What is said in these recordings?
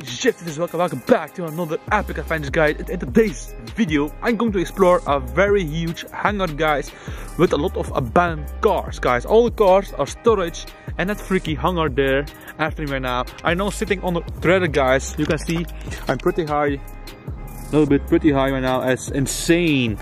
your boy welcome, welcome back to another epic adventure guide. In today's video, I'm going to explore a very huge hangar guys with a lot of abandoned cars guys. All the cars are storage and that freaky hangar there after me right now. I know sitting on the trailer guys, you can see I'm pretty high, a little bit pretty high right now, it's insane.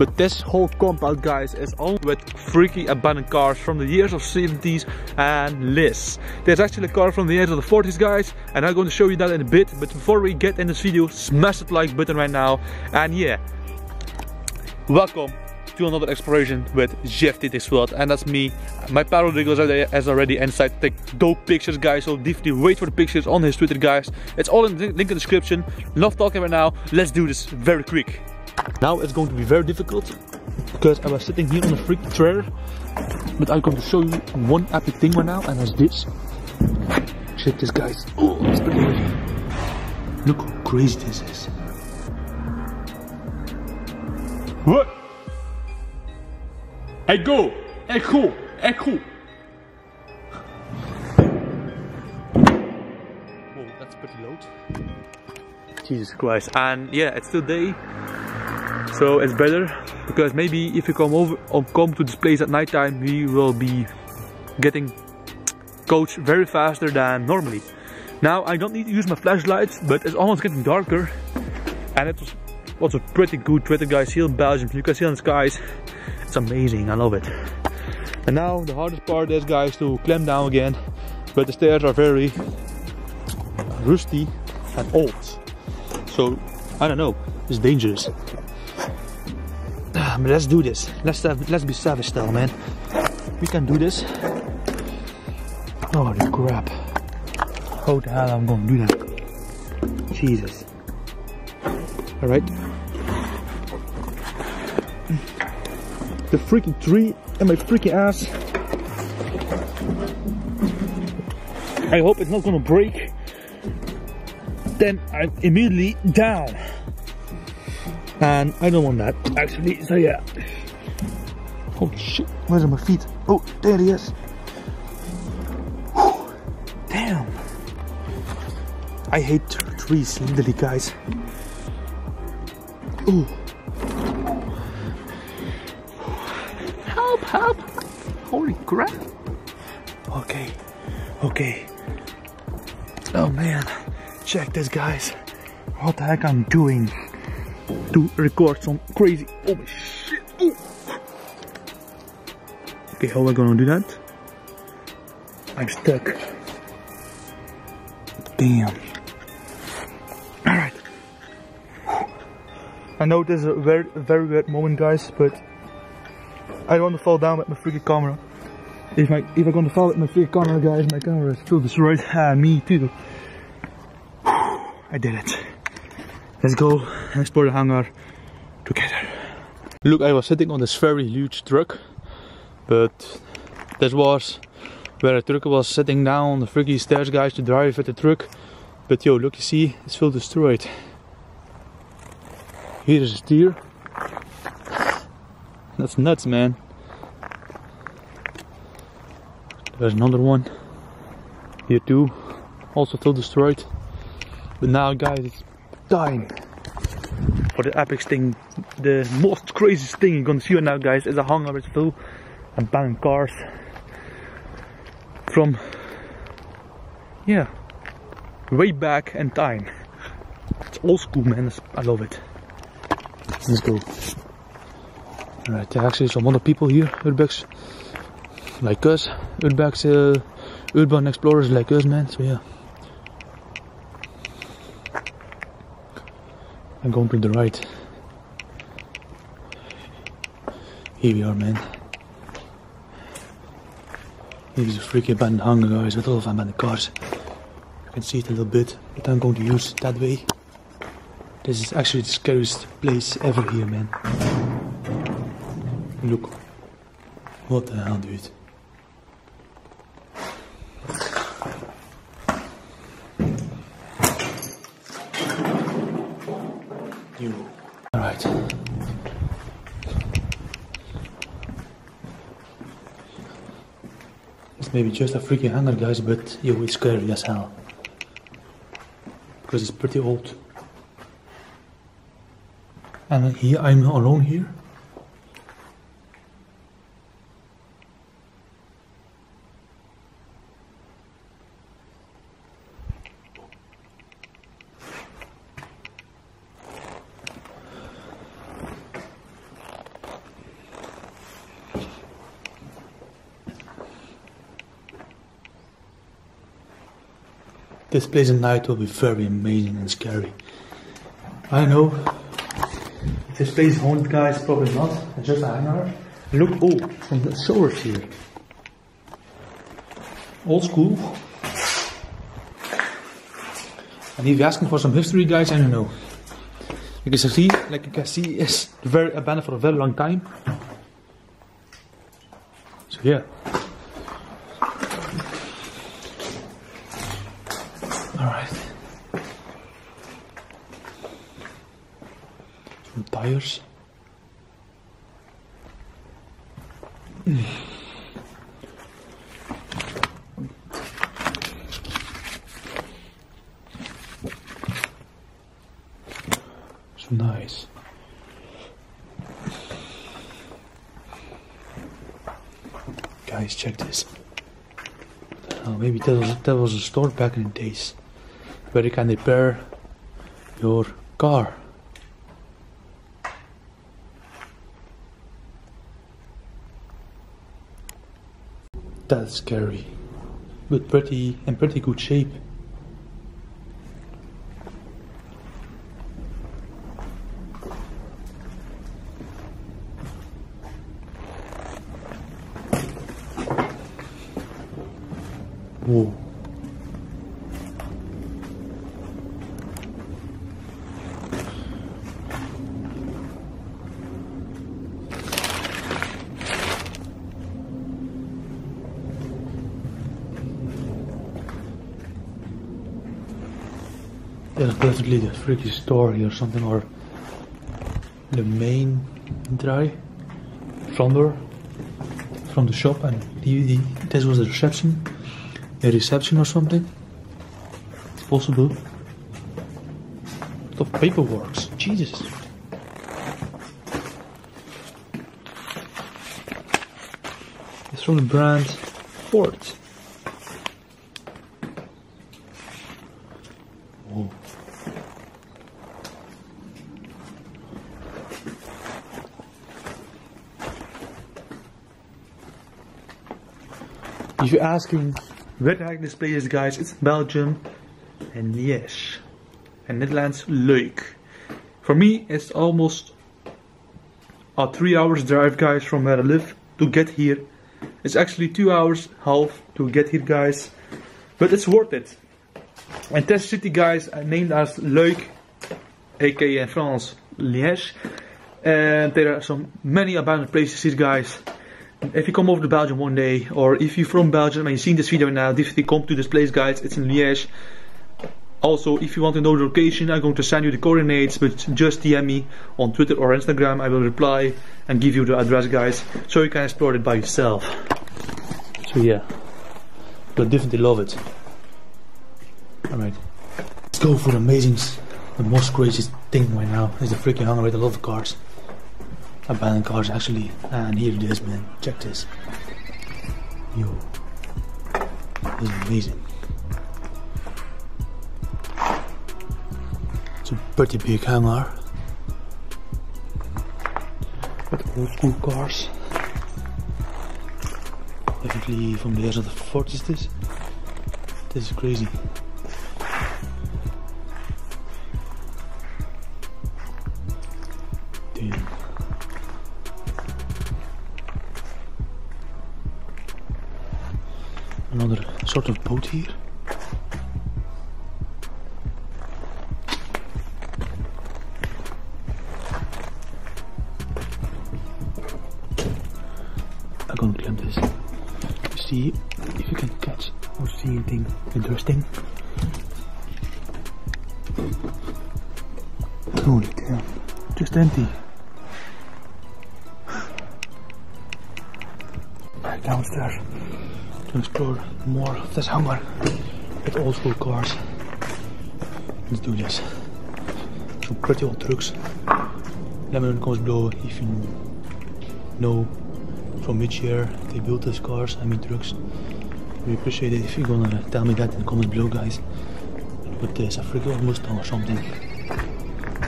But this whole compound, guys, is all with freaky abandoned cars from the years of 70s and less. There's actually a car from the years of the 40s, guys, and I'm going to show you that in a bit. But before we get in this video, smash that like button right now. And yeah, welcome to another exploration with JefStetics World and that's me. My Paro is already inside take dope pictures guys so definitely wait for the pictures on his Twitter guys. It's all in the link in the description. Love talking right now. Let's do this very quick. Now it's going to be very difficult because I was sitting here on a freak trailer But I'm going to show you one epic thing right now and that's this. Check this guys. Oh, it's pretty heavy. Look how crazy this is. What? Echo! Echo! Echo! Whoa, that's pretty loud. Jesus Christ. And yeah, it's still day so it's better because maybe if you come over or come to this place at night time we will be getting coach very faster than normally. Now I don't need to use my flashlights but it's almost getting darker. And it was also pretty good weather guys here in Belgium you can see on the skies. It's amazing I love it. And now the hardest part is guys to climb down again. But the stairs are very rusty and old. So I don't know it's dangerous Uh, let's do this. Let's have, let's be savage style, man. We can do this. Holy crap. How the hell I'm gonna do that? Jesus. Alright. The freaking tree and my freaking ass. I hope it's not gonna break. Then I'm immediately down and I don't want that actually. So yeah. Holy shit. Where's my feet? Oh there he is. Whew. damn. I hate trees literally guys. Ooh. help help. Holy crap. Okay. Okay. Oh man. Check this guys. What the heck I'm doing to record some crazy. Oh my shit. Ooh. okay how am I gonna do that? I'm stuck. Damn. All right I know this is a very very weird moment guys but I don't want to fall down with my freaking camera. If I if I'm gonna fall with my freaking camera guys my camera is still destroyed. Ah me too. I did it Let's go explore the hangar together. Look, I was sitting on this very huge truck, but this was where the truck was sitting down the freaky stairs guys to drive with the truck. But yo, look, you see, it's full destroyed. Here is a steer. That's nuts, man. There's another one. Here too. Also full destroyed. But now guys, it's time for the epic thing. The most craziest thing you're gonna see right now, guys, is a hangar full abandoned cars from yeah way back in time. It's old school, man. I love it. Let's go. Alright, there are actually some other people here, urbex like us, urbex, uh, urban explorers like us, man. So yeah. I'm going to the right. Here we are, man. Here's a freaky abandoned hangar, guys, with all of abandoned cars. You can see it a little bit, but I'm going to use that way. This is actually the scariest place ever here, man. Look. What the hell, dude? you. Alright. Maybe just a freaking hangar, guys, but yo, it's scary as hell. because it's pretty old. And here I'm alone here. This place at night will be very amazing and scary. I know. This place haunted, guys, probably not. It's just a hangar. Look, oh, from the showers here. Old school. And if you're asking for some history, guys, I don't know. Because I see, like you can see, it's very abandoned for a very long time. So yeah. Alright. Some tires. So nice. Guys, check this. Oh, maybe that was that was a store back in the days where you can repair your car. That's scary, but pretty in pretty good shape. Whoa. There's definitely the freaky here or something or the main entry front door from the shop and the, the, this was the reception a reception or something. It's possible. Of paperwork Jesus. It's from the brand Ford Whoa. If you're asking where the heck this place is, guys, it's Belgium and yes, and Netherlands, Luik. For me, it's almost a three hours drive, guys, from where I live to get here. It's actually two hours half to get here, guys, but it's worth it. And this city, guys, are named as Luik, aka in France, Liège. And there are some many abandoned places here, guys. If you come over to Belgium one day, or if you're from Belgium and you've seen this video now, definitely come to this place, guys. It's in Liège. Also, if you want to know the location, I'm going to send you the coordinates, but just DM me on Twitter or Instagram. I will reply and give you the address, guys, so you can explore it by yourself. So yeah, you'll definitely love it. Alright, let's go for the amazing, the most craziest thing right now is the freaking hangar with a lot of cars. Abandoned cars actually, and here it is, man. Check this. Yo, this is amazing. It's a pretty big hangar. With old school cars. Definitely from the years of the 40s this. This is crazy. Sort of boat here. I'm gonna climb this. See if you can catch or see anything interesting. Holy damn. Just empty. Back downstairs to explore more of this hangar with old school cars. Let's do this. Some pretty old trucks. The comments below if you know from which year they built these cars, I mean trucks. We appreciate it if you're gonna tell me that in the comments below guys. What this, a freaking Mustang or something.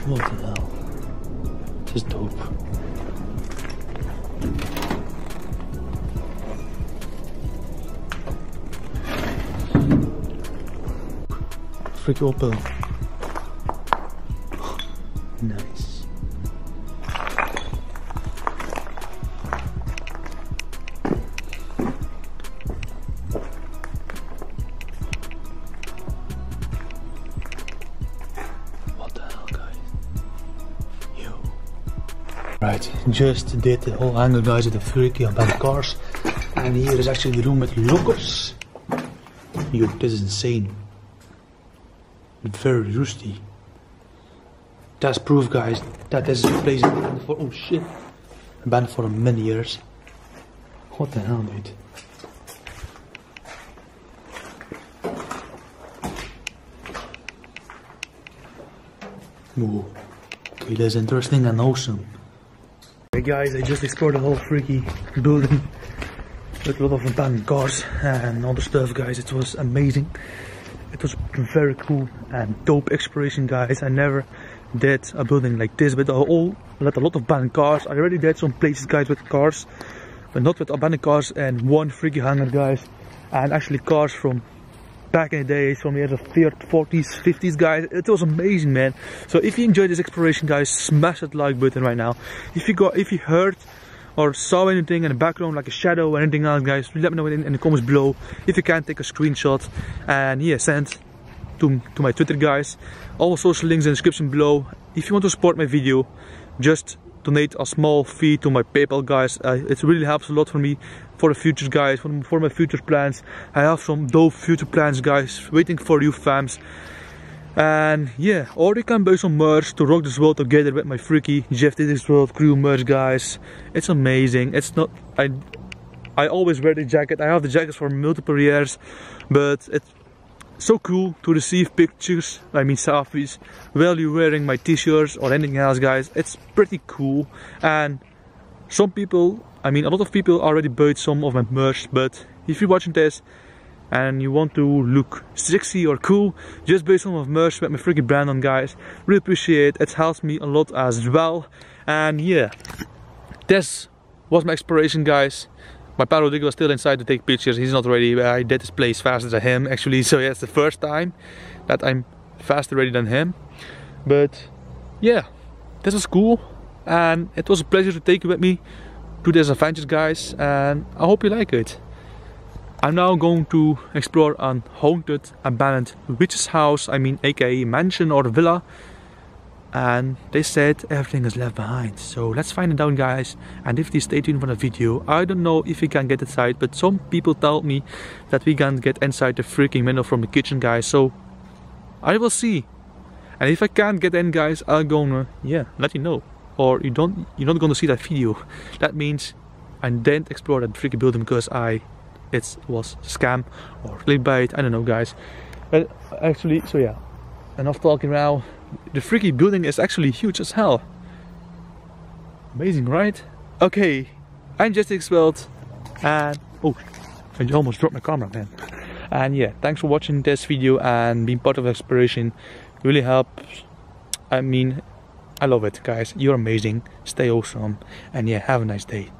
What the hell? This is dope. Freaking Opel. Nice. What the hell, guys? Yo. Right, just did the whole angle, guys, with the freaky about cars. And here is actually the room with lockers. Yo, this is insane. Very rusty. That's proof, guys, that this place abandoned for. Oh shit! Abandoned for many years. What the hell, dude? Ooh. Okay, that's interesting and awesome. Hey guys, I just explored the whole freaky building with a lot of abandoned cars and the stuff, guys. It was amazing. It was very cool and dope exploration, guys. I never did a building like this with all with a lot of abandoned cars. I already did some places, guys, with cars, but not with abandoned cars and one freaky hangar, guys. And actually cars from back in the days from the years of 40s 50s guys it was amazing man so if you enjoyed this exploration guys smash that like button right now if you got if you heard or saw anything in the background like a shadow or anything else guys let me know in, in the comments below if you can take a screenshot and yeah send to, to my twitter guys all social links in the description below if you want to support my video just donate a small fee to my PayPal guys. Uh, it really helps a lot for me for the future guys, for, for my future plans. I have some dope future plans guys waiting for you fams. And yeah, you can buy some merch to rock this world together with my freaky JefStetics World crew merch guys. It's amazing. It's not I I always wear the jacket. I have the jackets for multiple years, but it's so cool to receive pictures, I mean selfies, while you're wearing my t-shirts or anything else guys. It's pretty cool and some people, I mean a lot of people already bought some of my merch but if you're watching this and you want to look sexy or cool, just buy some of merch with my freaking brand on guys. Really appreciate it, it helps me a lot as well. And yeah, this was my exploration guys my pal Rodrigo was still inside to take pictures. He's not ready. I did this place faster than him actually. So yeah, it's the first time that I'm faster ready than him. But yeah, this was cool. And it was a pleasure to take you with me to this adventures guys. And I hope you like it. I'm now going to explore an haunted, abandoned witch's house. I mean aka mansion or villa. And they said everything is left behind. So let's find it out guys. And if you stay tuned for the video i don't know if we can get inside but some people tell me that we can get inside the freaking window from the kitchen guys. So i will see. And if i can't get in guys i'm gonna yeah let you know. Or you don't you're not gonna see that video. That means i didn't explore that freaking building because i it was scam or clickbait i don't know guys but actually so yeah enough talking now the freaky building is actually huge as hell. Amazing, right? Okay, I'm Just Expelled, and oh, I almost dropped my camera, man. And yeah, thanks for watching this video and being part of exploration. Really helps. I mean, I love it, guys. You're amazing. Stay awesome, and yeah, have a nice day.